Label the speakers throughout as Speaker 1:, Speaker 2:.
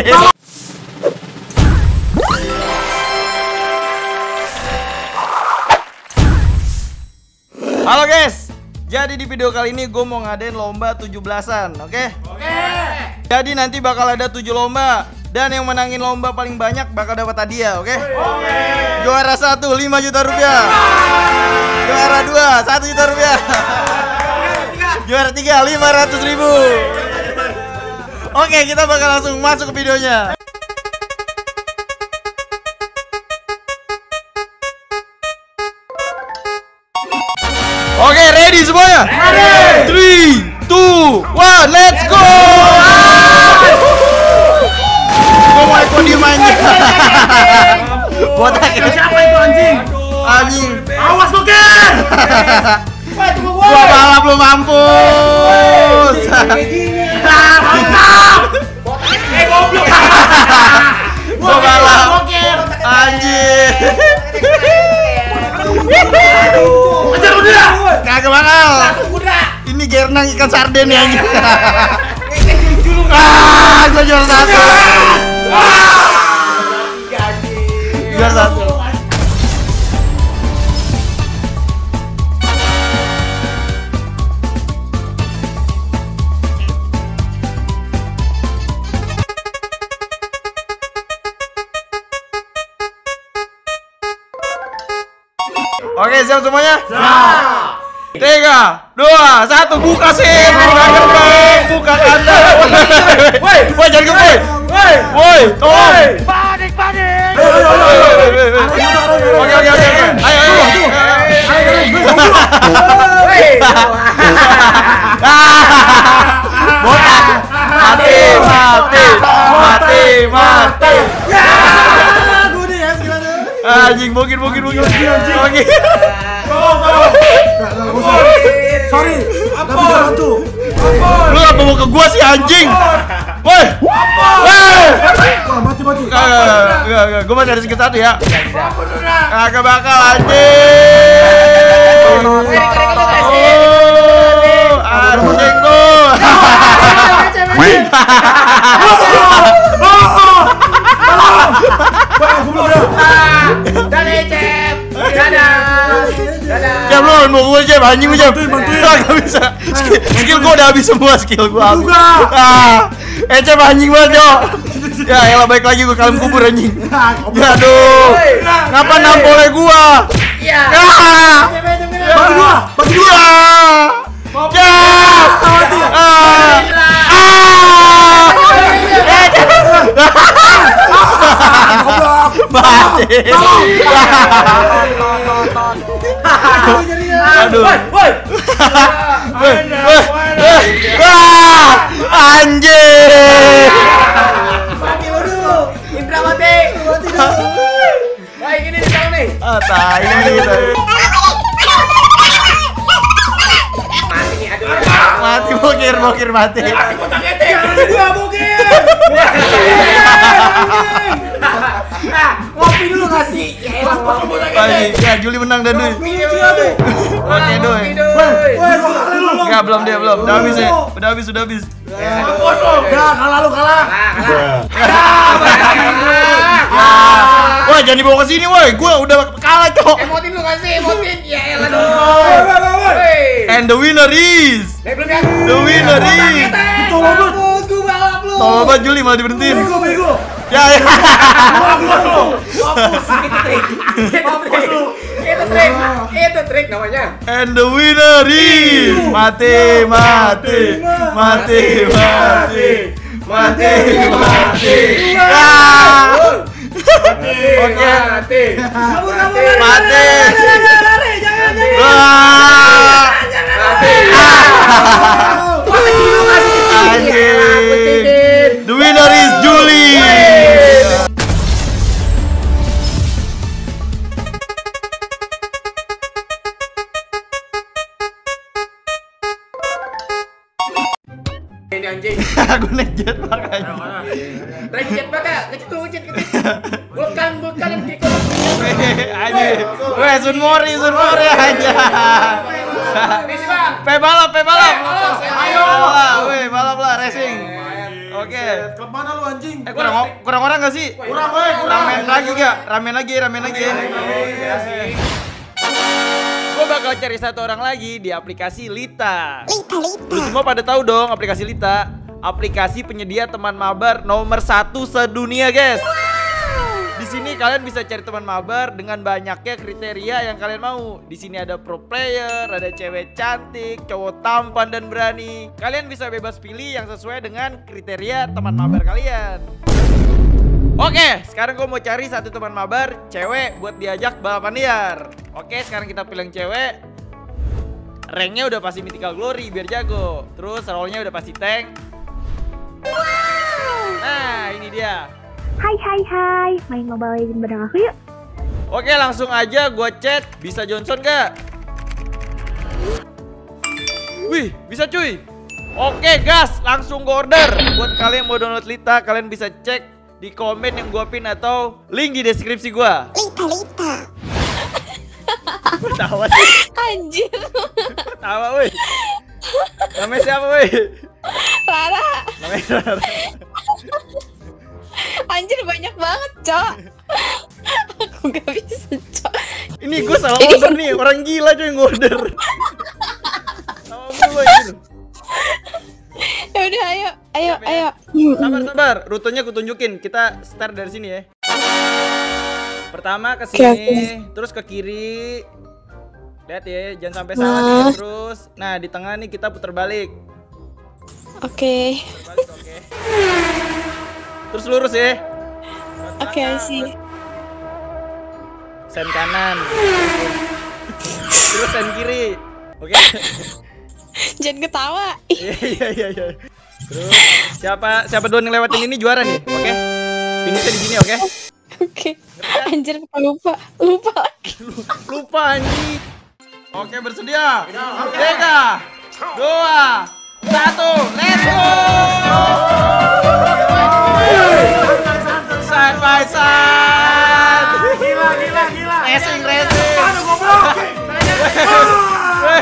Speaker 1: Halo guys, jadi di video kali ini gue mau ngadain lomba 17-an, oke? Oke. Jadi nanti bakal ada 7 lomba dan yang menangin lomba paling banyak bakal dapat hadiah, oke? Oke. Juara 1 5 juta rupiah. Juara 2 1 juta rupiah. Juara 3 500 ribu. Oke, kita bakal langsung masuk ke videonya. Oke, ready semuanya? Ready. 3, 2, 1, let's go! Gue mau ikut diem aja. Botak ya.
Speaker 2: Siapa itu anjing?
Speaker 1: Anjing.
Speaker 2: Awas lu, Ken!
Speaker 1: Gua balap lu mampus.
Speaker 2: Ah!
Speaker 1: Gua balap. Anjing.
Speaker 2: Ajar lu dia!
Speaker 1: Kagak bakal. Ini gernang ikan sarden ya anjing. Ah, gua juara satu. Juara satu. Siap semuanya? Siap. Tiga, dua, satu, buka sih, buka gerbang, buka kandang. Woi, woi, jangan ke woi, woi, woi, tolong.
Speaker 2: Panik, panik!
Speaker 1: Oke, oke, oke, oke. Ayo, ayo, ayo. Mati, mati, mati, mati. Anjing, bogir, bogir, bogir. Bogir.
Speaker 2: Sorry, gak bisa bantu.
Speaker 1: Lu apa mau ke gua sih anjing? Woi. Woi.
Speaker 2: Wah, mati, mati.
Speaker 1: Enggak, enggak, enggak. Gua masih ada sedikit satu ya. Kagak bakal anjing. Oh, anjing tuh.
Speaker 2: Wah, gua belum ada.
Speaker 1: Jam lu mau gua jam anjing gua jam.
Speaker 2: Bantuin, bantuin.
Speaker 1: Enggak bisa. Skill, skill gua udah habis semua skill gua. habis.
Speaker 2: Juga.
Speaker 1: Ah, Ecep anjing banget, yo. Ya, elah baik lagi gua kalam kubur anjing. Ya aduh. Ngapa nampolnya gua? Ya. Mati. Aduh. Woi, woi, woi. Wah, anjing. Ah, tai ini kita. Mati bokir, bokir mati.
Speaker 3: Ngopi dulu gak sih? Ya elah ngopi.
Speaker 1: Ya Juli menang dan Dui. Oke, Dui. Enggak, belum dia, belum. Udah habis ya. Udah habis, udah habis.
Speaker 2: Ya, kalah lu, kalah.
Speaker 1: Wah, jangan dibawa ke sini, woi. Gua udah kalah, Cok.
Speaker 3: Emotin lu gak sih? Emotin. Ya elah dong.
Speaker 1: And the winner is
Speaker 3: belum ya?
Speaker 1: The winner is
Speaker 2: Tolong lu.
Speaker 3: Mampus gue balap lu.
Speaker 1: Tolong banget Juli malah diberhentiin.
Speaker 2: Bego, bego.
Speaker 1: Ya, ya.
Speaker 3: Mampus lu. Itu trik. Itu trik namanya.
Speaker 1: And the winner is mati, mati, mati, mati, mati, mati. Ah. Oke,
Speaker 3: Mati.
Speaker 1: mati. Wah. Anjing.
Speaker 3: Jet bakal. Lu ngecet ngecet. Vulkan vulkan yang kiko.
Speaker 1: Anjing. Weh, Sun Mori, Sun Mori aja. Pe balap, pe balap.
Speaker 3: Ayo.
Speaker 1: Balap, weh, balap lah racing. Oke.
Speaker 2: Klub mana lu anjing?
Speaker 1: Eh kurang kurang orang gak sih?
Speaker 2: Kurang, weh, kurang.
Speaker 1: Ramen lagi gak? Ramen lagi, ramen lagi. Gue bakal cari satu orang lagi di aplikasi Lita. Lu semua pada tahu dong aplikasi Lita. Aplikasi penyedia teman mabar nomor satu sedunia, guys. Di sini kalian bisa cari teman mabar dengan banyaknya kriteria yang kalian mau. Di sini ada pro player, ada cewek cantik, cowok tampan dan berani. Kalian bisa bebas pilih yang sesuai dengan kriteria teman mabar kalian. Oke, sekarang gue mau cari satu teman mabar cewek buat diajak balapan liar. Oke, sekarang kita pilih yang cewek. Ranknya udah pasti mythical glory biar jago. Terus rollnya udah pasti tank.
Speaker 4: Hai hai hai, main Mobile Legends bareng aku yuk.
Speaker 1: Oke langsung aja gua chat Bisa Johnson gak? Wih bisa cuy Oke gas langsung gua order Buat kalian yang mau download Lita Kalian bisa cek di komen yang gua pin Atau link di deskripsi gua
Speaker 4: Lita Lita.
Speaker 1: Tawa sih
Speaker 5: Anjir,
Speaker 1: Tawa woi Namanya siapa woi?
Speaker 5: Rara.
Speaker 1: Namanya Rara.
Speaker 5: Anjir banyak banget, Cok. Aku gak bisa, Cok.
Speaker 1: Ini gue salah order nih Orang gila cuy yang order mulu anjir.
Speaker 5: Ya udah, ayo, ayo,
Speaker 1: Siap ya?
Speaker 5: ayo.
Speaker 1: Sabar sabar, rutenya aku tunjukin. Kita start dari sini ya. Pertama ke sini, terus ke kiri. Lihat ya, jangan sampai salah nih.
Speaker 5: Nah.
Speaker 1: Terus, nah di tengah nih kita putar balik.
Speaker 5: Oke,
Speaker 1: Putar balik, oke. Terus lurus ya.
Speaker 5: oke, I see.
Speaker 1: Sen kanan. Terus sen kiri. Oke.
Speaker 5: Jangan ketawa.
Speaker 1: Iya iya iya iya. Terus siapa siapa duluan yang lewatin ini juara nih, oke? Finishnya di sini, oke?
Speaker 5: Oke. Anjir, lupa, lupa lagi.
Speaker 1: Lupa anjing. Oke, bersedia. Tiga, dua,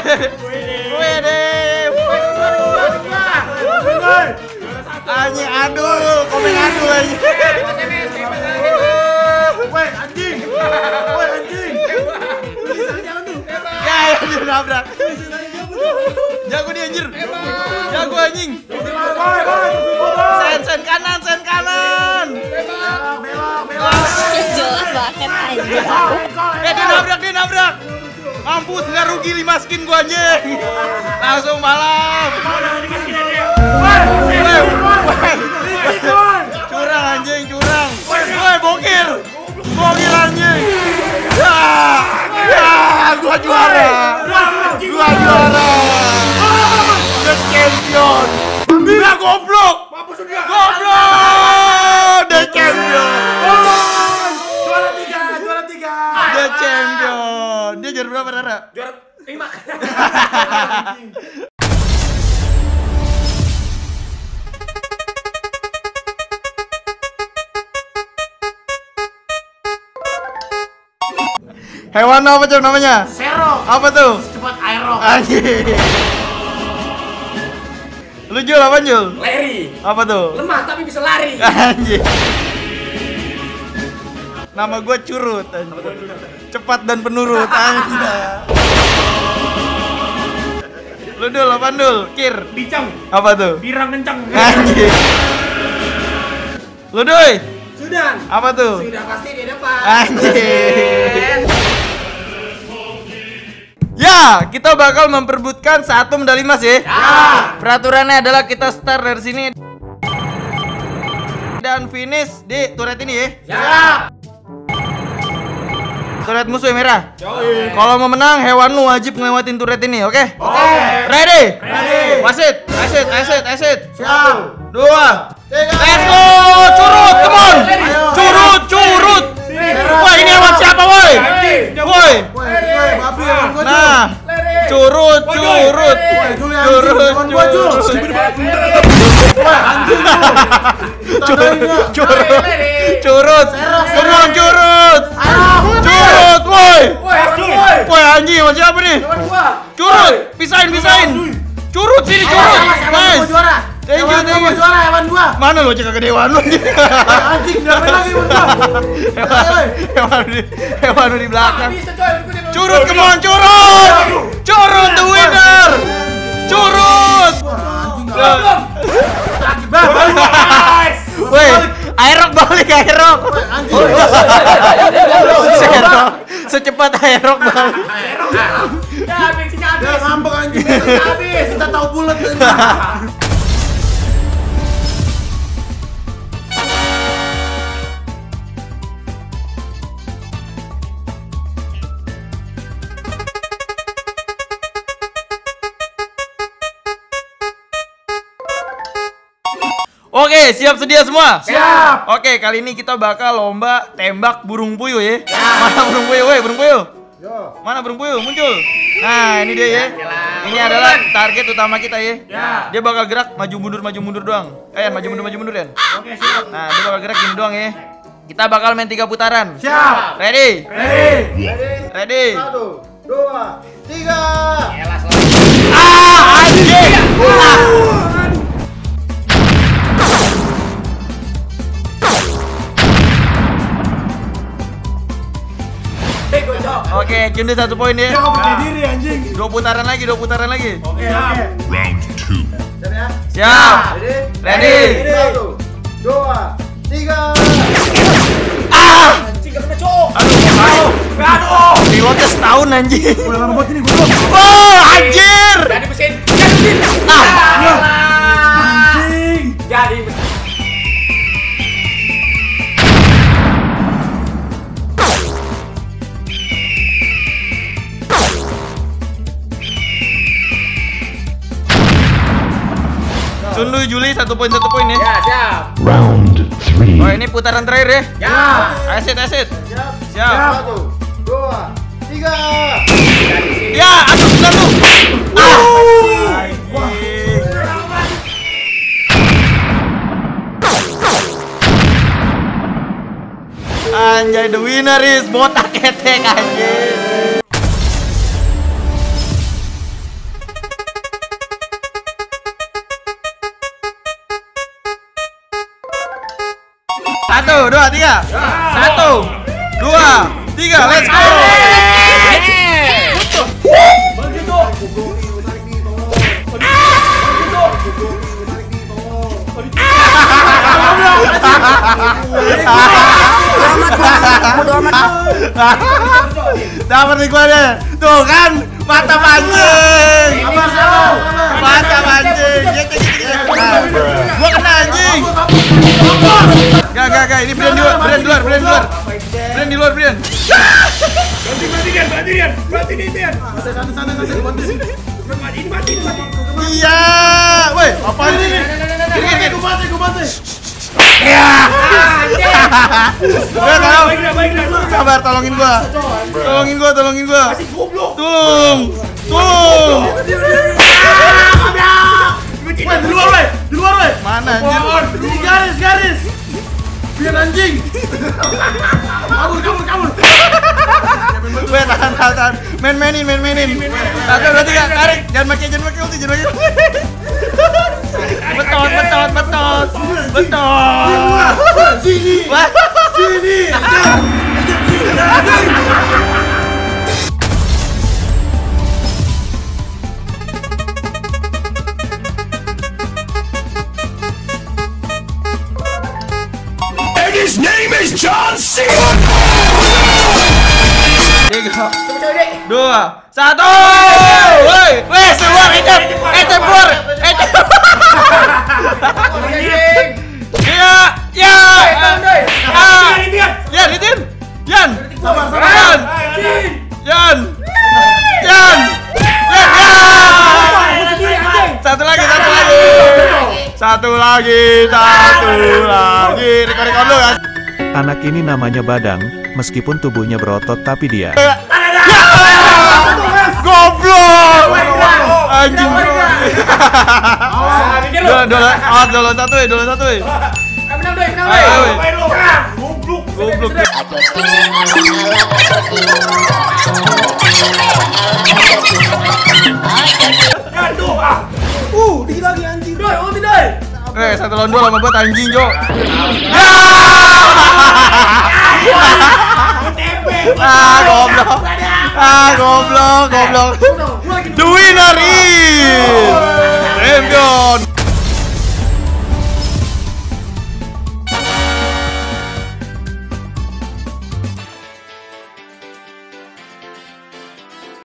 Speaker 1: Wih deh. Anjing, aduh, komen aduh anjing.
Speaker 2: woi, anjing. Woi, anjing.
Speaker 1: Ya, dia nabrak. Jago dia anjir. Jago anjing. Sen, sen kanan, sen kanan.
Speaker 2: Belok, belok, belok.
Speaker 5: Jelas banget, anjir.
Speaker 1: Eh dia nabrak, dia nabrak. Mampus nggak rugi 5 skin gua anjing. Langsung malam. Curang anjing, curang. Woi, bokir. Bokir anjing. Ya, ya. Gua juara. Apa cem namanya?
Speaker 2: Serok.
Speaker 1: Apa tuh?
Speaker 2: Cepat aerok.
Speaker 1: Anjing. Lu Jul apa Jul?
Speaker 3: Larry.
Speaker 1: Apa tuh?
Speaker 3: Lemah tapi bisa lari.
Speaker 1: Anjing. Nama gue Curut anjing. Cepat dan penurut anjing. Lu Dul apa Dul? Kir.
Speaker 2: Bicang.
Speaker 1: Apa tuh?
Speaker 2: Birang kencang.
Speaker 1: Anjing. Lu Doi.
Speaker 3: Sudah.
Speaker 1: Apa tuh?
Speaker 3: Sudah pasti di depan.
Speaker 1: Anjing. Ya, kita bakal memperbutkan satu medali emas ya. Peraturannya adalah kita start dari sini dan finish di turret ini ya.
Speaker 3: Ya.
Speaker 1: Turret musuh yang merah. Kalau mau menang, hewan lu wajib ngelewatin turret ini, oke?
Speaker 2: Oke.
Speaker 1: Ready?
Speaker 2: Ready.
Speaker 1: Wasit, wasit, wasit, wasit.
Speaker 2: Siap.
Speaker 1: Dua, let's go! Curut, come on! Curut, curut! Wah, ini hewan siapa? Woi! Curut, curut, curut, curut, curut, curut, curut, curut, woi,
Speaker 3: Woi, woi.
Speaker 1: woi anjing, masih apa nih?
Speaker 3: Lawan gua.
Speaker 1: Curut, pisahin, pisahin, curut sini, curut,
Speaker 2: sama,
Speaker 1: nice,
Speaker 2: gua juara.
Speaker 1: Thank you, thank you.
Speaker 2: juara hewan gua.
Speaker 1: Mana lo cek kedewan lo?
Speaker 2: Anjing, udah lagi hewan gua.
Speaker 1: hewan, hewan di, belakang.
Speaker 3: Bisa coy.
Speaker 1: Curut, come on, curut! Curut the winner! Curut! Woi, aerok balik aerok. Aerok. Secepat aerok balik.
Speaker 3: Ya, bensinnya
Speaker 2: Ya
Speaker 3: habis.
Speaker 2: ngambek anjing.
Speaker 3: Bensinnya habis.
Speaker 2: Kita tahu bulat.
Speaker 1: Oke, siap sedia semua?
Speaker 2: Siap.
Speaker 1: Oke, kali ini kita bakal lomba tembak burung puyuh ya. Mana burung puyuh, woi, burung puyuh?
Speaker 2: Yo.
Speaker 1: Mana burung puyuh? Muncul. Nah, ini dia ya. Ini adalah target utama kita ya. Dia bakal gerak maju mundur maju mundur doang. Eh, Yan, maju mundur maju mundur Yan.
Speaker 3: Oke, siap.
Speaker 1: Nah, dia bakal gerak gini doang ya. Kita bakal main tiga putaran.
Speaker 2: Siap.
Speaker 1: Ready?
Speaker 2: Ready.
Speaker 1: Ready?
Speaker 2: Satu, dua, tiga.
Speaker 3: Selalu.
Speaker 1: Ah, anjing. Ah. Oke, Cunde satu poin ya.
Speaker 2: Dia nggak percaya diri anjing.
Speaker 1: Dua putaran lagi, dua putaran lagi.
Speaker 2: Oke, oke.
Speaker 6: Round two.
Speaker 2: Siap ya.
Speaker 1: Siap.
Speaker 2: Ready.
Speaker 1: Ready?
Speaker 2: Satu, dua, tiga.
Speaker 3: Anjing, gak kena, Cok.
Speaker 1: Aduh, aduh.
Speaker 3: Aduh.
Speaker 1: Pilotnya setahun anjing.
Speaker 2: Udah lama banget ini gua belum.
Speaker 1: Oh, anjir. Ini putaran terakhir ya.
Speaker 3: Ya.
Speaker 1: Asit, asit.
Speaker 2: Siap.
Speaker 1: Siap.
Speaker 2: Satu, dua, tiga.
Speaker 1: Ya, aduh, benar tuh. Ah. Anjay, the winner is botak ketek anjir. Satu, dua, tiga. Satu, dua, tiga. Let's go. Dapat nih gua deh. Tuh kan, mata pancing. Mata pancing. Gak, gak, gak. Ini Brian di luar, Brian di luar, Brian di luar. Brian di luar, Brian.
Speaker 3: Berhenti, berhenti, Dian. Berhenti, Dian. Berhenti, nih, Dian.
Speaker 2: Santai, santai, santai, santai. Bantu.
Speaker 3: Mati, ini mati, ini mati.
Speaker 1: Iya. Woi, sih ini? Gini.
Speaker 2: Gua mati, gua mati.
Speaker 1: Gua tahu.
Speaker 3: Baiklah, baiklah.
Speaker 1: Sabar, tolongin gua. Tolongin gua, tolongin gua.
Speaker 3: Goblok.
Speaker 1: Tolong. Tolong.
Speaker 2: Woi, di luar, woi. Di luar, woi.
Speaker 1: Mana anjir?
Speaker 2: Di garis, garis. Biar anjing. Kabur, kabur, kabur.
Speaker 1: Weh, tahan, tahan, tahan. Main mainin, main mainin. Satu, dua, tiga, tarik. Jangan pakai, jangan pakai ulti, jangan pakai. Betot, betot, betot. Betot.
Speaker 2: Sini,
Speaker 1: Wah.
Speaker 2: sini.
Speaker 6: His name is John C.
Speaker 1: Dua, satu. Woi, weh, keluar, Ecep. Ecep keluar. Ecep. Iya, ya.
Speaker 3: Eh, tahan, Doi.
Speaker 1: Ah.
Speaker 3: Dian, Dian.
Speaker 1: Yan.
Speaker 2: Sabar.
Speaker 1: Yan. Yan. Yan. Yan. Satu lagi, satu lagi. Satu lagi, satu lagi. Rekor-rekor lu kan.
Speaker 7: Anak ini namanya Badang, meskipun tubuhnya berotot tapi dia
Speaker 1: Goblok. Anjing. Dua, dua, dua satu ya, dua satu ya.
Speaker 3: Menang, Doi, menang,
Speaker 1: Ayo,
Speaker 3: Doi.
Speaker 1: ayo.
Speaker 3: Main lu. Goblok.
Speaker 1: Goblok.
Speaker 3: Aduh, ah.
Speaker 2: Uh, dikit lagi anjing.
Speaker 3: Doi, ulti, Doi.
Speaker 1: Eh, satu lawan dua lama banget anjing, Jo. Ah, Ah, goblok. Ah, goblok, goblok. The winner is oh. Champion